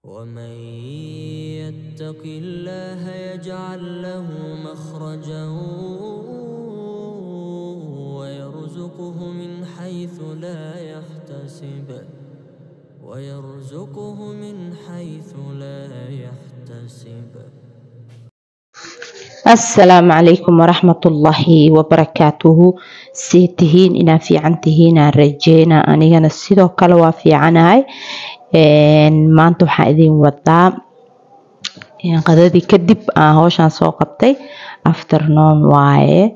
ومن يتق الله يجعل له مخرجا ويرزقه من حيث لا يحتسب ويرزقه من حيث لا يحتسب. السلام عليكم ورحمة الله وبركاته. سيتهين إنا في عنتهين رجينا أنيغنا السيدو كالوا في عناي. Maanta waxaan idin wadaa qadadii kadib aan howshaan soo qabtay. Afternoon waaye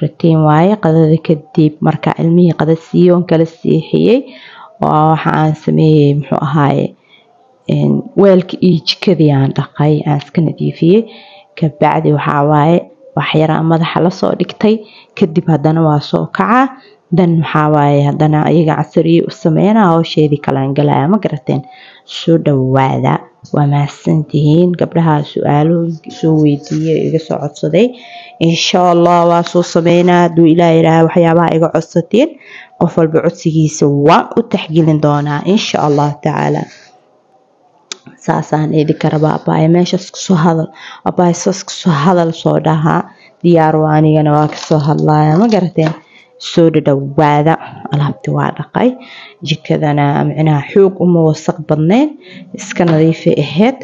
rutiin waaye. Qadada kadib marka ilmihii qada siiyoon kala siixiyey waxa aan sameeyey muxuu ahaaye weelka iyo jikadii aan dhaqay aan iska nadiifiyey. Kabacdi waxaa waaye waxyaraa madaxa la soo dhigtay. Kadib haddana waa soo kacaa dan waxaa waaye haddana iyaga casariye u sameynaa howsheedii kalaan galaya ma garateen. Soo dhawaada waa mahadsantihiin gabdhaha su'aalooyinka soo weydiiyey iga soo codsaday. Insha allah waa soo sameynaa. Hadduu ilaah yidhaaha waxyaabaha iga codsateen qof walba codsigiisa waan u taxgelin doonaa insha allah tacaala saasaan idinka rabaa abaaya meeshaas ka soo hadal. Abaaya saas ka soo hadal soo dhahaa. Diyaar waa anigana waa ka soo hadlaya ma garateen soo dhadhawaada alaabti waa dhaqay jikadana micnaha xoog uma wasaq badneyn iska nadiifay ahayd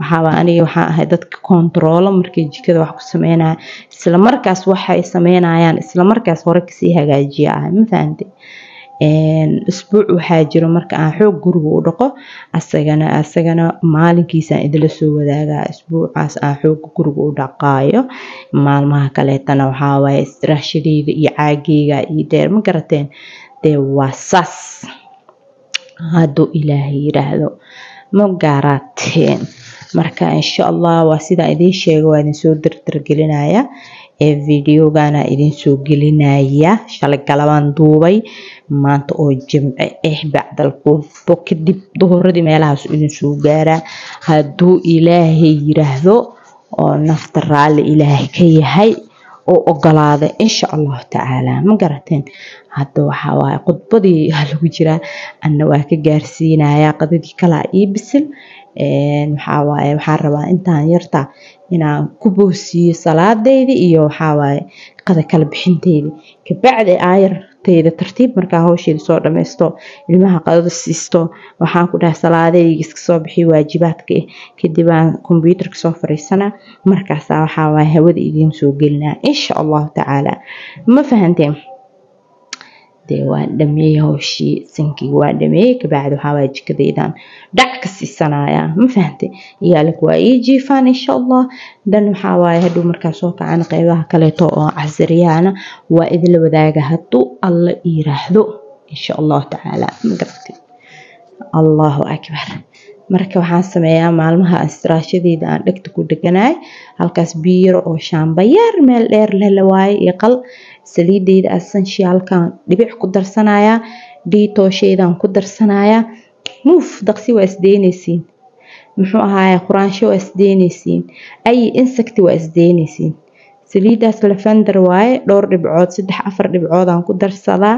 waxaaba aniga waxaan ahay dadka kontaroolo markay jikada wax ku sameynaya isla markaas waxay sameynayaan isla markaas hore ka sii hagaajiya ahay ma fahante isbuuc waxaa jiro marka aan xoog guriga u dhaqo asagana asagana maalinkiisaan idila soo wadaagaa isbuucaas aan xooga guriga u dhaqaayo. Maalmaha kaleetana waxaa waaye iyo caageyga iyo dheer ma garateen? Dee waa saas. Hadduu ilaahay yiraahdo ma gaarateen marka insha allah waa sidaa idiin sheega waa idin soo dardargelinaya ee videogana idin soo gelinaya. Shalay galabaan duubay maanta oo jimce ah bacdal qudbo kadib duhuradii meelahaas idin soo gaaraa hadduu ilaahay yiraahdo oo nafta raalli ilaahay ka yahay oo ogolaaday insha allahu tacaala ma garateen hadda waxaa khudbadii lagu jiraa. Anna waa ka gaarsiinayaa qadadii kalaa ii bisil. Waxaa rabaa intaan yarta inaan ku boosiiyo salaadeyda iyo waxaa waaye qada kala bixinteyda kabacdi aayarteyda tartiib markaa howsheeda soo dhameysto ilmaha qadada siisto waxaan ku dhahay salaadeyga iska soo bixiyo waajibaadka ah kadib aan kombyuutarka soo fariisanaa markaasaa waxaa hawada idiin soo gelinaa insha allahu tacaala. Ma fahanteen dee waan dhameeyey howshii sinkii waan dhameeyey kabacdi waxaa waaye jikadeydaan dhac ka siisanaya ma fahante iyaalika waa ii jiifaan insha allah dan waxaa waaye hadhow markaa soo kacana qeybaha kaleeto oo casariyahana waa idinla wadaaga hadduu alla yiraahdo insha allahu tacaala magarati allahu akbar marka waxaan sameeyaa maalmaha istiraashadeyda aan dhegta ku dheganahay halkaas biyaro oo shaambayaar meel dheer lehla waaye iyo qal saliideyda asanshialkan dhibic ku darsanayaa dhiitoosheydaan ku darsanayaa muuf daqsi waa isdeynaysiin muxuu ahaaye quraansho waa isdeynaysiin ay insecti waa isdeynaysiin saliidaas lavender waaye dhowr dhibcood saddex afar dhibcoodaan ku darsadaa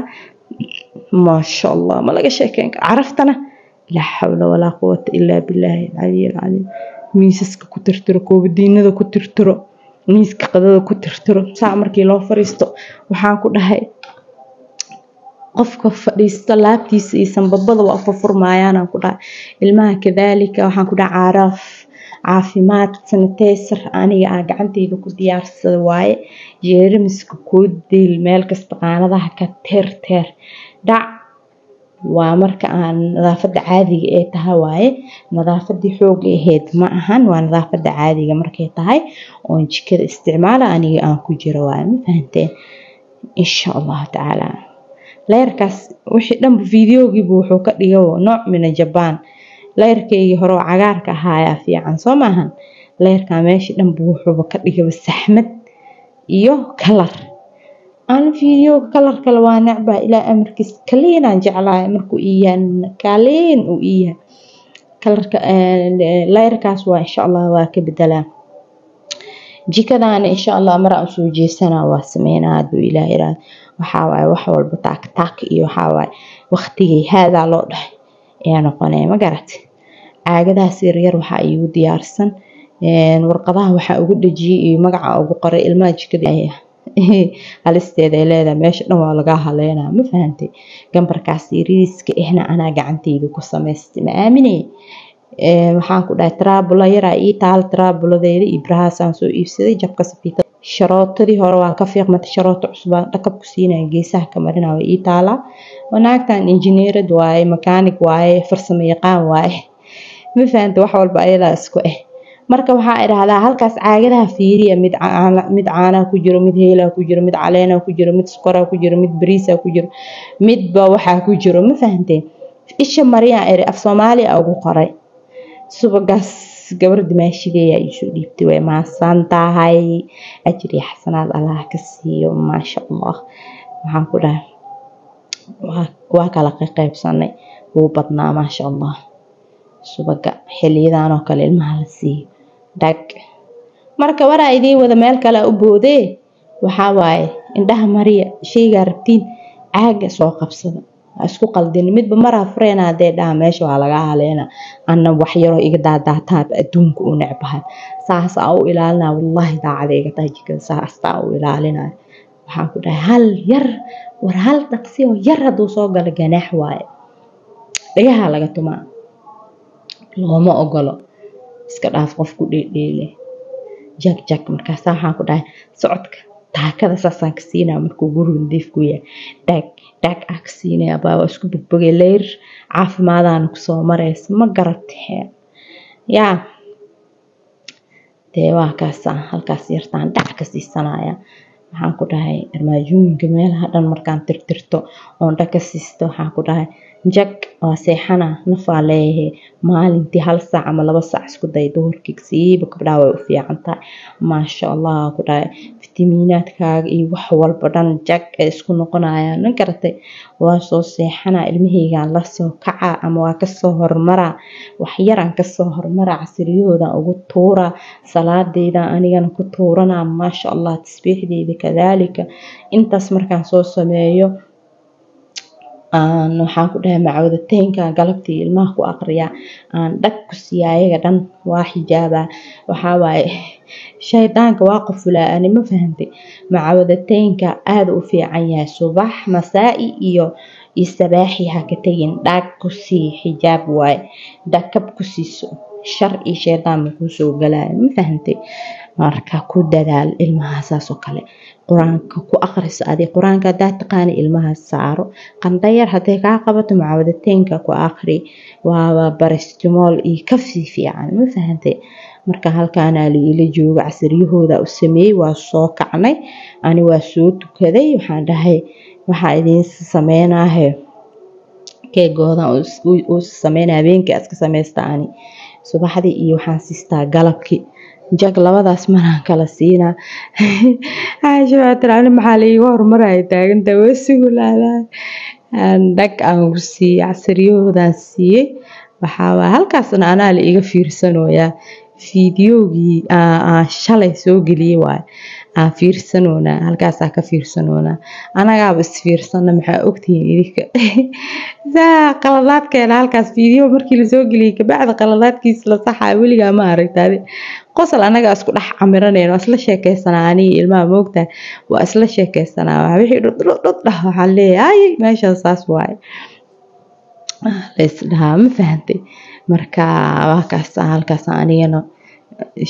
maasha allah ma laga sheekeyn kara caraftana. Laa xawla walaa quwata ilaa bilaahi alcaliy alcaliim miisaska ku tirtiro koobadiinada ku tirtiro miiska qadada ku tirtiro saa markii loo fariisto waxaan ku dhahay qofka fadhiisto laabtiisa iyo sanbabada waa furfurmayaanaan ku dhahay. Ilmaha kadaalika waxaan ku dhahay caaraaf caafimaad saniteysar aniga aan gacanteyda ku diyaarsada waaye jeeramiska koo meel kasta qaanadaha ka teer teer dhac waa marka aan nadaafada caadiga ee tahay waaye. Nadaafadii xooga aheyd ma ahan waa nadaafada caadiga markay tahay. Oon jikada isticmaala aniga aan ku jiro waaye ma fahanteen? Insha allahu tacaala. Leyrkaas wixii dhanba videogiiba wuxuu ka dhiga nooc mina jabaan. Leyrkaygii hore cagaarka ahaayaa fiican soo maahan? Leyrkaa meeshii dhanba wuxuuba ka dhigaba saxmad iyo kalar aan videoga kalar kale waa necbaa ilaa amarkiis kaliinaan jeclahay. Markuu iyahan kaliin uu iyahay kalarka leyrkaas waa insha allah waa ka bedelaa jikadaana insha allah mar aan soo jeesanaa waa sameynaa hadduu ilaah yiraahdo waxaa wax walba taak iyo waxaa waaye haadaa loo dhahay ayaa noqonaya. Ma garat caagadahaas yaryar waxaa iigu diyaarsan. Warqadaha waxaa ugu dhejiyey iyo magaca ugu qoray ilmaha jikada halisteeda ay leedahay meesha dhan waa lagaa haleynaa ma fahantay gambarkaas yariiska ehna anaa gacanteyda ku samaystay ma aamine waxaan ku dhahay taraabula yaraa ii taal taraabuladeeda iyo birahaasaan soo iibsaday jabka safiita. Sharootadii hore waa ka fiiqmatay sharooto cusubaan dhakab ku siinaya geesaha ka marina waa ii taalaa wanaagtan injineerad waaye makaanig waaye farsamo yaqaan waaye. Ma fahantay wax walba ayadaa isku ah marka waxaa idhahdaa halkaas caagadaha fiiriya mid mid caanaa ku jiro mid heelaa ku jiro mid caleenaa ku jiro mid sukoraa ku jiro mid bariisaa ku jiro midba waxaa ku jiro. Ma fahanteen? Isha mariyaan eri af soomaaliya ugu qoray. Subagaas gabar dimaashigeeyaa iisoo dhiibtay way maasan tahay ajriya xasanaad allah ka siiyo maasha allah waxaan ku dhahay waa kala qaybsanay wuu badnaa maasha allah subaga xiliyadan oo kale ilmaha la siiyo dhag marka waraa idiin wada meel kale u boodee waxaa waaye indhaha mariya shaygaa rabtiin caaga soo qabsada. Isku qaldin. Midba maraa fureen hadee dhaha meesha waa lagaa haleena. Ana waxyaroo iga daadaataaba adduunka u necbahay. Saasaa u ilaalinaya wallaahi daacada iga tahay jikada saastaa u ilaalinayo waxaan ku dhahay hal yar war hal dhaqsi oo yar hadduu soo galo ganaax waaye. Dhagaha laga tumaa. Looma ogolo iska dhaaf qofku dheedheele jag jag markaasa waxaan ku dhahay socodka taakada saasaan ka siinaya markuu guriga nadiifku yahay dhag dhag aa ka siinaya baa waa isku bogbogay leyr caafimaadaana ku soo maraysa ma garatee yaa dee waa kaasa halkaas yartaan dhac ka siisanaya waxaan ku dhahay armaajooyinka meelaha dhan markaan tirtirto. Oon dhag ka siisto waxaan ku dhahay jag waa seexana nafaa leeyahay maalintii hal saac ama laba saac isku day duhurkii siiba gabdhaha way u fiican tahay maasha allah ku dhahay fitamiinaadkaaga iyo wax walba dhan jag ay isku noqonayaan. Ma garatay waa soo seexana ilmahaygaan la soo kaca ama waa ka soo hormaraa waxyaraan ka soo hormaraa casiriyahoodan ugu tuuraa salaadeyda anigana ku tuuranaa maasha allah tasbiixdeyda kadaalika. Intaas markaan soo sameeyo aan waxaan ku dhahay macawadateynka galabtii ilmaha ku aqriyaa aan dhag ku siiya ayaga dhan waa xijaabaa waxaa waaye shaydaanka waa qofulaa ani ma fahantay macawadateynka aada u fiican yahay subax masaa'i iyo iyo sabaaxi ha ka tegin. Dhag ku sii xijaab waaye. Dhakab ku siiso shar iyo shaydaan ma kuu soo galaayo ma fahantay marka ku dadaal ilmaha saas oo kale. Qur'aanka ku aqriso adi qur'aanka hadaa taqaani ilmaha saaro. Qandayar hadday kaa qabato macawadateynka ku aqri waaba baristimool iyo kafii fiican ma fahantay marka halkaanaa liila jooga casiriyahooda u sameeyey waa soo kacnay. Ani waa soo tukaday waxaan dhahay waxaa idiin sameynaahe. Keegoodan uu sameynaa habeenkii iska sameysta ani. Subaxdii iyo waxaan siistaa galabkii jag labadaas maraan kala siinaa caashabaatiraani maxaa laiga hormaraya taaganta? Waa sugu laadaa dhag aan ku siiyey casiriyahoodan siiyey. Waxaa waay halkaasna anaa la iga fiirsanoyaa fiidiyoogii aan shalay soo geliyey waay aan fiirsanoonaa halkaasaa ka fiirsanoonaa anagaaba isfiirsana maxaa ogtihiin idinka? Saa qaladaadkeena halkaas fiidiyo markii la soo geliyey kabacda qaladaadkiisa la saxaa weligaa ma aragtaade. Qosol anagaa isku dhex camiraneen waa isla sheekeysanaa aniga ilmaha moogtaa waa isla sheekeysanaa wixii dhudhudhud dhah waxaan leeyahay ay meeshaas saas waaye. Laysdhahaa ma fahantay marka waa kaas halkaas anigana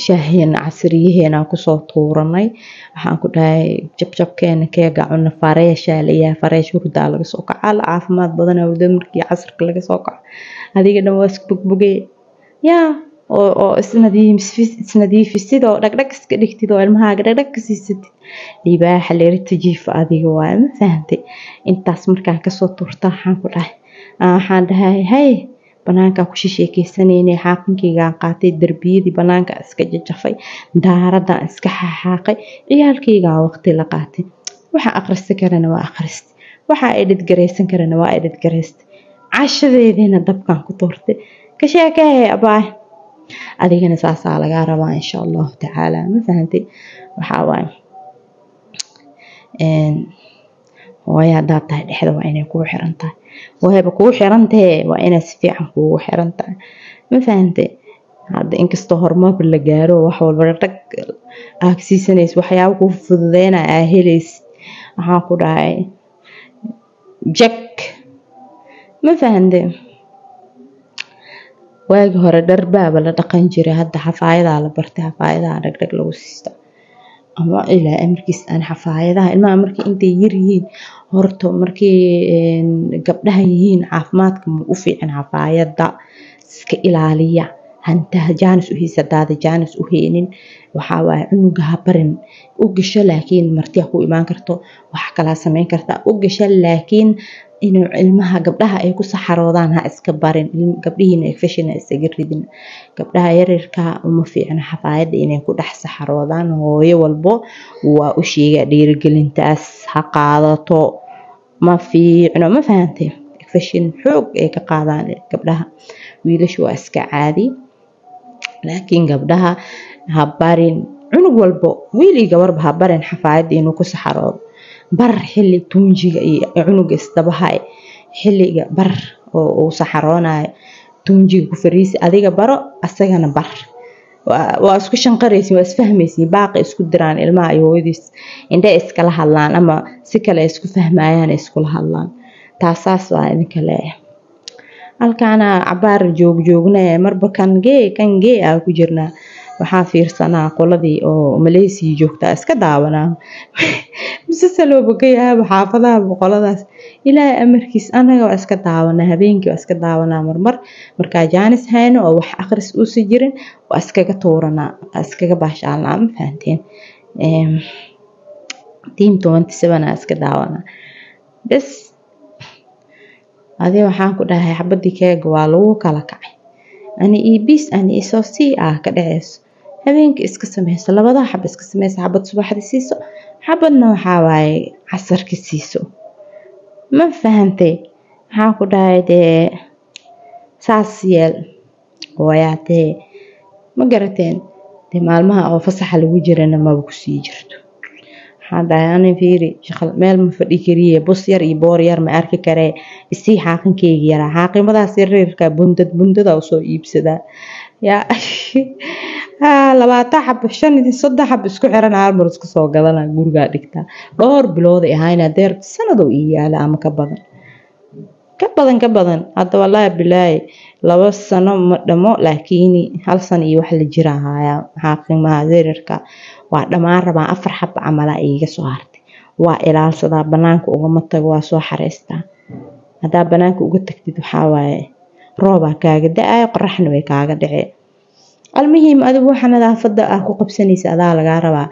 shaaheena casriyaheena ku soo tuuranay. Waxaan ku dhahay jabjabkeena keega cuna fareeshaa fareesh hurdaa laga soo kaca la caafimaad badanaa wada markii casirka laga soo kaco adiga dhan waa isku bogbogee yaa oo isnadiifisid oo dhagdhag iska dhigtid oo ilmahaaga dhagdhag ka siisatid. Libaaxa leerita jiifa adiga waay ma fahantay intaas markaan ka soo tuurta waxaan ku dhahay waxaan dhahay hay banaankaa ku shisheekeysanayna xaaqinkeygaan qaatay derbiyadii banaanka iska jajafay daaradan iska xaxaaqay ciyaalkeygaa waqti la qaatay. Waxaa akrista karana waa akristay waxaa edhid garaysan karana waa edhid garaystay cashadeediina dabkaan ku tuurtay. Ka sheekehe abaay adigana saasaa lagaa rabaa insha allahu tacaala. Ma fahantay waxaa hooyo haddaad tahay dhexda waa inay kugu xiran tahay hooyaba kugu xiran tahe waa inay si fiican kugu xiran tahay ma fahante hadda inkastoo horumarba la gaaro wax walba dhag aa ka siisanaysa waxyaaba kuu fududeyna aa helaysid waxaan ku dhahay jak ma fahante waagi hore dharbaaba la dhaqan jiray hadda xafaayadaa la bartay xafaayadaha dhagdhag lagu siista ama ilaa amarkiis aan xafaayadaha ilmaha markii intay yar yihiin horta markii gabdhaha yihiin caafimaadka ma u fiican xafaayada iska ilaaliya hantaha jaanis u haysa hadaada jaanis u heynin waxaa waaye cunuga barin u gasho laakiin martiya ku imaan karto. Wax kalaa sameyn kartaa u gasho laakiin inuu ilmaha gabdhaha ay ku saxaroodaan ha iska barin. Gabdhihiina infection ha isaga ridin. Gabdhaha yaryarka uma fiicna xafaayada inay ku dhex saxaroodaan. Hooyo walbo waa u sheega dhiirigelintaas. Ha qaadato. Ma fiicno. Ma fahantay infection xoog ay ka qaadaan gabdhaha. Wiilashu waa iska caadi laakiin gabdhaha ha barin. Cunug walbo wiil iyo gabarba ha barin xafaayada inuu ku saxaroodo bar xilli tuunjiga iyo cunuga isdabaha xilliga bar oo uu saxaroonayo tuunjiga ku fariisi adiga baro asagana bar. Waa isku shanqaraysin waa isfahmaysin baaqa isku diraan ilmaha iyo hooyadiis. Indhe iskala hadlaan ama si kale isku fahmayaan iskula hadlaan. Taasaas waa idinka leeyahay halkaana cabaar joogjoogna marba kan gee kan gee aa ku jirnaa. Waxaa fiirsanaa qoladii oo maleysiya joogtaa iska daawanaa. Mise salooba ka yahaaba xaafadaha qoladaas ilaahay amarkiis anaga waa iska daawanaa habeenkii waa iska daawanaa marmar. Markaa jaanis hayno oo wax akhris uusa jirin waa iskaga tuuranaa iskaga baashaalnaa ma fahanteen? Team twenty seven aa iska daawanaa. Bes adi waxaan ku dhahay xabadii keega waa lagu kala kacay. Ani io bis ani isoo sii ah ka dhaceyso habeenkii iska sameyso labada xab iska sameyso xabad subaxdii siiso. Xabadna waxaa waaye casarki siiso. Ma fahantay waxaan ku dhahay dee saas yeel. Wayaa dee ma garateen? Dee maalmaha oo fasaxa lagu jirana maba ku sii jirto waxaan dhahay ani fiiri meel ma fadhi kariye bus yar iyo boor yar ma arki karee isii xaaqankeyga yaraa xaaqimadaas yareerka bundad bundada u soo iibsadaa yaa labaatan xab shan soddon xab isku xiran almar iska soo gadana gurigaa dhigtaa dhowr bilood ay ahayn adeer sanadoo ii yaalla ama ka badan? Ka badan ka badan. Hadda wallaahi bilaahi laba sano ma dhamo laakiin hal sano iyo wax la jira hayaa xaaqimaha yareerka waa dhammaan rabaa afar xab camala iiga soo hartay. Waa ilaalsadaa banaanka ugama tago waa soo xareystaa haddaa banaanka uga tagtid waxaa waaye roobaa kaaga da'ayo qoraxna way kaaga dhacee. Almuhiim adigu waxa nadaafada ah ku qabsanaysa adaa lagaa rabaa